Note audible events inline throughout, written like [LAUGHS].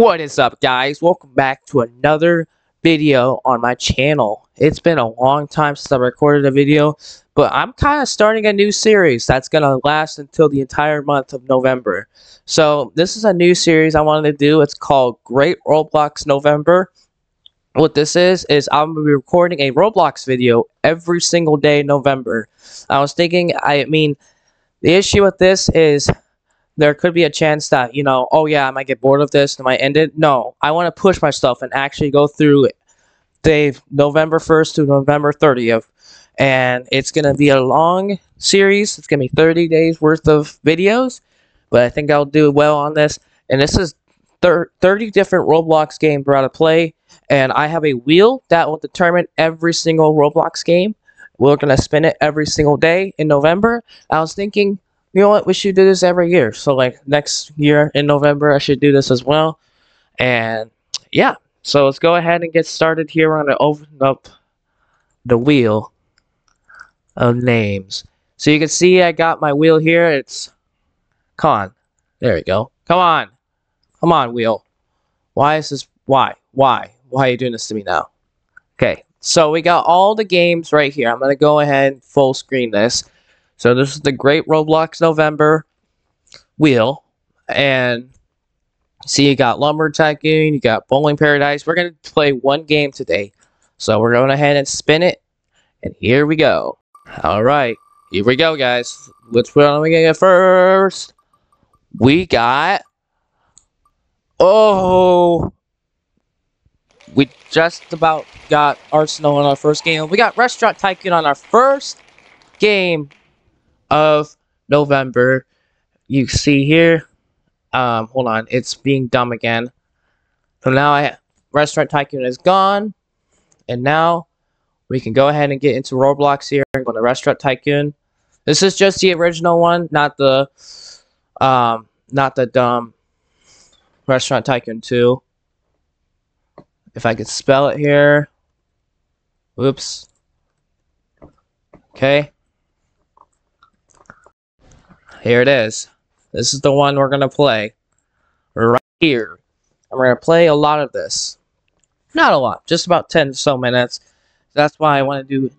What is up guys? Welcome back to another video on my channel. It's been a long time since I recorded a video, but I'm kind of starting a new series that's going to last until the entire month of November. So this is a new series I wanted to do. It's called Great Roblox November. What this is, is I'm going to be recording a Roblox video every single day in November. I was thinking, I mean, the issue with this is there could be a chance that, you know, oh yeah, I might get bored of this I might end it. No, I want to push myself and actually go through day November 1st to November 30th. And it's going to be a long series. It's going to be 30 days worth of videos. But I think I'll do well on this. And this is 30 different Roblox games we're going to play. And I have a wheel that will determine every single Roblox game. We're going to spin it every single day in November. I was thinking you know what, we should do this every year. So like next year in November, I should do this as well. And yeah, so let's go ahead and get started here. We're to open up the wheel of names. So you can see I got my wheel here. It's, come on. There we go. Come on. Come on, wheel. Why is this, why? Why? Why are you doing this to me now? Okay, so we got all the games right here. I'm going to go ahead and full screen this. So this is the Great Roblox November wheel. And see, you got Lumber Tycoon, you got Bowling Paradise. We're going to play one game today. So we're going ahead and spin it. And here we go. All right. Here we go, guys. Which one are we to get first? We got... Oh... We just about got Arsenal in our first game. We got Restaurant Tycoon on our first game of November. You see here, um, hold on, it's being dumb again. So now I Restaurant Tycoon is gone, and now we can go ahead and get into Roblox here and go to Restaurant Tycoon. This is just the original one, not the, um, not the dumb Restaurant Tycoon 2. If I could spell it here. Oops. Okay. Here it is. This is the one we're going to play. Right here. And we're going to play a lot of this. Not a lot. Just about 10 so minutes. That's why I want to do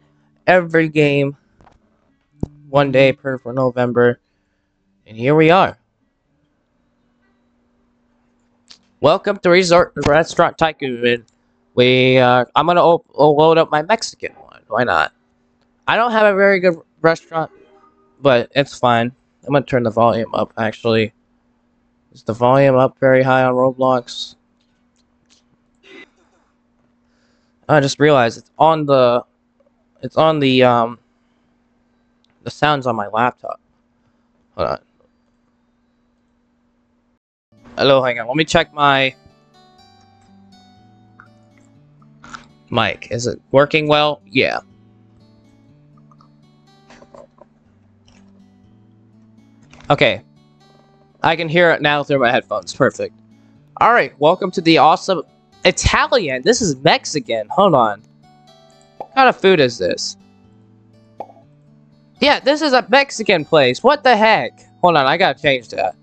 every game one day per for November. And here we are. Welcome to Resort Restaurant Tycoon. We, uh, I'm gonna load up my Mexican one. Why not? I don't have a very good restaurant, but it's fine. I'm gonna turn the volume up actually. Is the volume up very high on Roblox? I just realized it's on the it's on the um the sounds on my laptop. Hold on. Hello, hang on. Let me check my mic. Is it working well? Yeah. Okay. I can hear it now through my headphones. Perfect. Alright, welcome to the awesome... Italian! This is Mexican. Hold on. What kind of food is this? Yeah, this is a Mexican place. What the heck? Hold on, I gotta change that.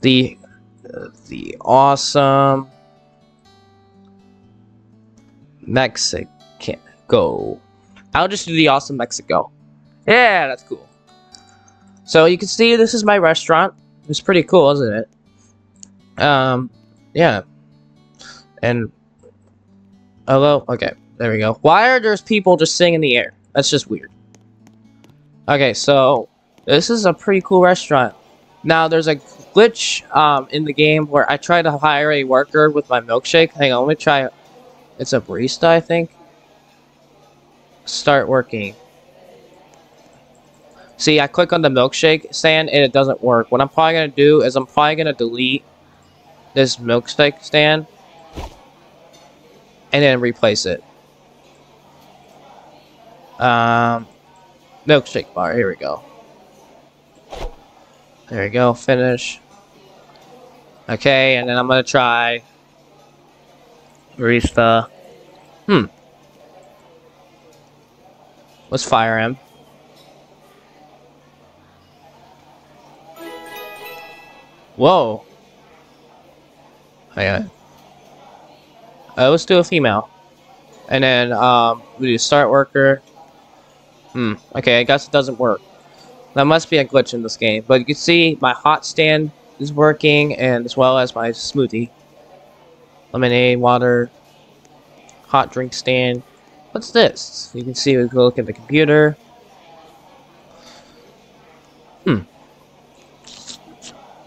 The... The awesome... Mexican. Go. I'll just do the awesome Mexico. Yeah, that's cool. So you can see this is my restaurant. It's pretty cool, isn't it? Um, yeah. And, hello? Okay, there we go. Why are there people just sitting in the air? That's just weird. Okay, so, this is a pretty cool restaurant. Now, there's a glitch um, in the game where I try to hire a worker with my milkshake. Hang on, let me try. It's a barista, I think. Start working. See, I click on the milkshake stand and it doesn't work. What I'm probably going to do is I'm probably going to delete this milkshake stand and then replace it. Um, milkshake bar, here we go. There we go, finish. Okay, and then I'm going to try barista. Hmm. Let's fire him. Whoa. Hang on. Uh, let's do a female. And then um, we do start worker. Hmm. Okay, I guess it doesn't work. That must be a glitch in this game. But you can see my hot stand is working, and as well as my smoothie. Lemonade, water, hot drink stand. What's this? You can see we can look at the computer.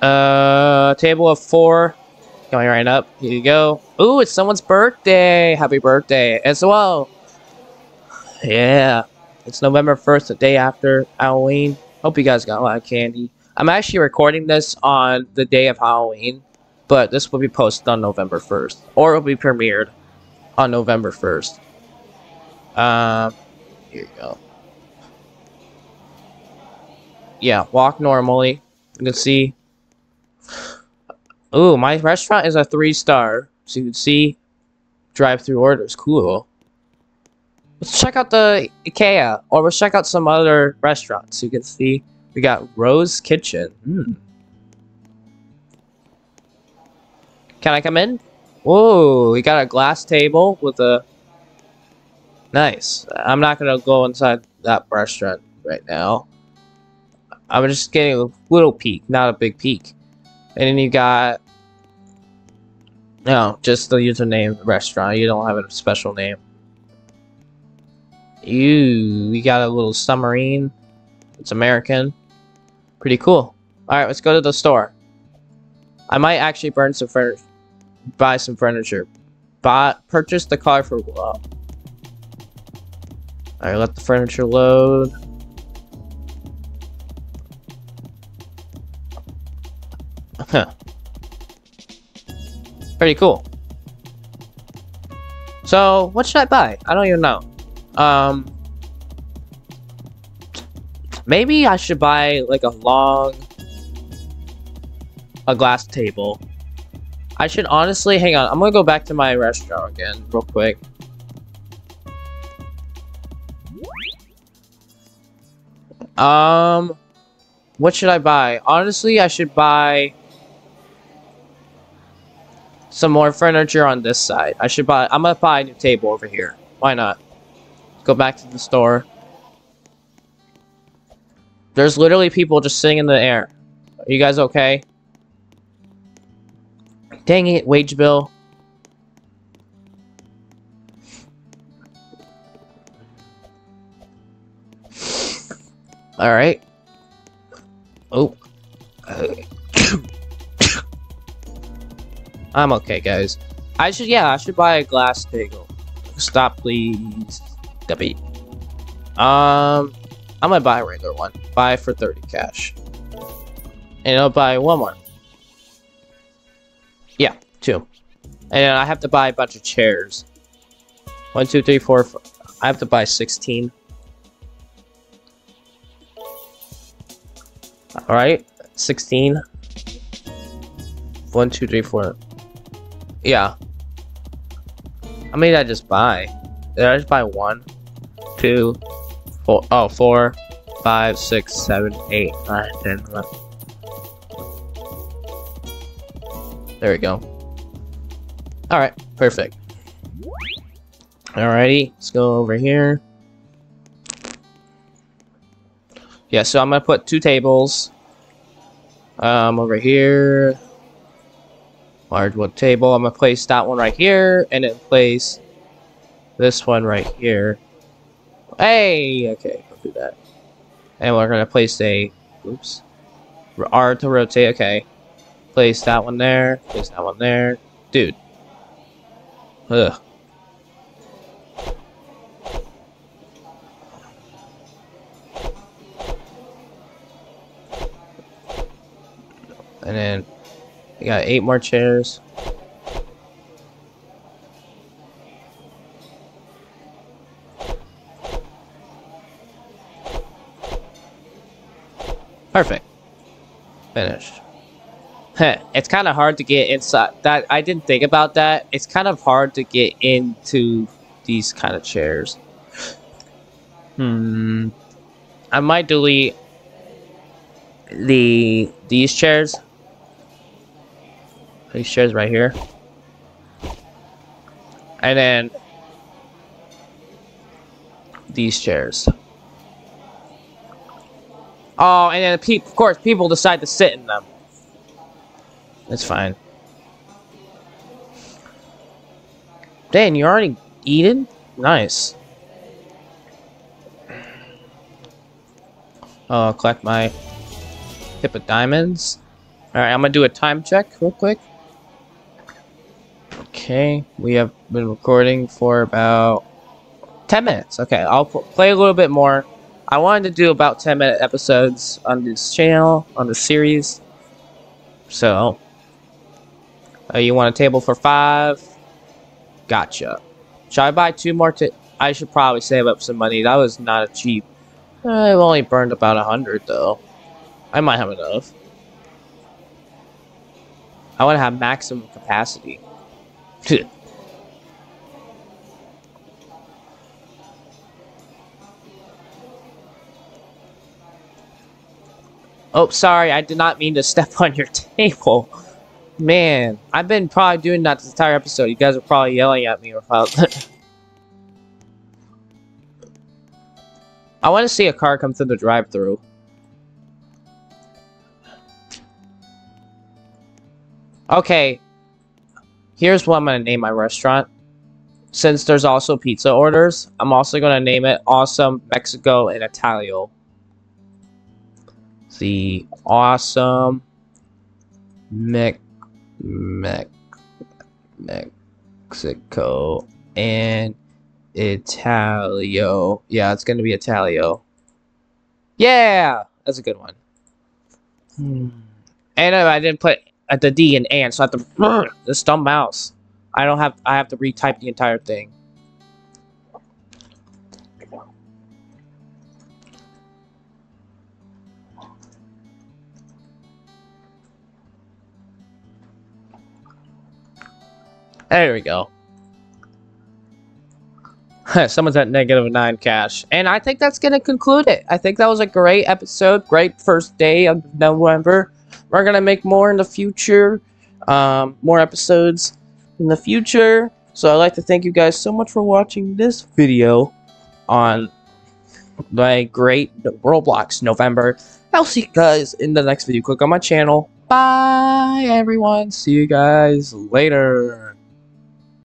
Uh, table of four. Going right up. Here you go. Ooh, it's someone's birthday. Happy birthday as well. Yeah. It's November 1st, the day after Halloween. Hope you guys got a lot of candy. I'm actually recording this on the day of Halloween, but this will be posted on November 1st. Or it will be premiered on November 1st. Um, here you go. Yeah, walk normally. You can see. Ooh, my restaurant is a three star. So you can see drive through orders. Cool. Let's check out the IKEA, or let's check out some other restaurants. You can see we got Rose Kitchen. Hmm. Can I come in? Whoa, we got a glass table with a... Nice. I'm not gonna go inside that restaurant right now. I'm just getting a little peek, not a big peek. And then you got... No, just the username restaurant. You don't have a special name. Ew, we got a little submarine. It's American. Pretty cool. Alright, let's go to the store. I might actually burn some furniture. Buy some furniture. Bought, purchase the car for... Uh, Alright, let the furniture load. Pretty cool. So, what should I buy? I don't even know. Um, maybe I should buy like a long, a glass table. I should honestly, hang on, I'm gonna go back to my restaurant again real quick. Um, what should I buy? Honestly, I should buy some more furniture on this side. I should buy, I'm gonna buy a new table over here. Why not? Go back to the store. There's literally people just sitting in the air. Are you guys okay? Dang it, wage bill. Alright. Oh. Uh, I'm okay, guys. I should, yeah, I should buy a glass table. Stop, please. Guppy. Um, I'm gonna buy a regular one. Buy for 30 cash. And I'll buy one more. Yeah, two. And I have to buy a bunch of chairs. One, two, three, four, four. I have to buy 16. Alright, 16. One, two, three, four. Yeah. How many did I just buy? Did I just buy one? two, four, oh, four, five, six, seven, eight, nine, ten, eleven. There we go. Alright, perfect. Alrighty, let's go over here. Yeah, so I'm gonna put two tables. Um, over here. Large wood table. I'm gonna place that one right here, and then place this one right here. Hey! Okay, I'll do that. And we're gonna place a... Oops. R to rotate, okay. Place that one there. Place that one there. Dude. Ugh. And then we got eight more chairs. Perfect. Finished. [LAUGHS] it's kind of hard to get inside. That I didn't think about that. It's kind of hard to get into these kind of chairs. Hmm. I might delete the these chairs. These chairs right here. And then these chairs. Oh, and then of course people decide to sit in them. That's fine. Dan, you already eaten? Nice. Oh, collect my tip of diamonds. Alright, I'm gonna do a time check real quick. Okay, we have been recording for about 10 minutes. Okay, I'll play a little bit more. I wanted to do about 10 minute episodes on this channel, on the series. So, uh, you want a table for five? Gotcha. Should I buy two more? To I should probably save up some money. That was not cheap. I've only burned about a hundred though. I might have enough. I want to have maximum capacity. Oh, sorry, I did not mean to [LAUGHS] step on your table. Man, I've been probably doing that this entire episode. You guys are probably yelling at me about [LAUGHS] I want to see a car come through the drive-through. Okay. Here's what I'm going to name my restaurant. Since there's also pizza orders, I'm also going to name it Awesome Mexico and Italio. The Awesome Mec Mec Mexico and Italio. Yeah, it's going to be Italio. Yeah! That's a good one. Hmm. And I didn't put at the D and and, so I have to [LAUGHS] this dumb mouse. I don't have I have to retype the entire thing. There we go. [LAUGHS] Someone's at negative 9 cash. And I think that's going to conclude it. I think that was a great episode. Great first day of November. We're going to make more in the future. Um, more episodes in the future. So I'd like to thank you guys so much for watching this video on my great Roblox November. I'll see you guys in the next video. Click on my channel. Bye, everyone. See you guys later.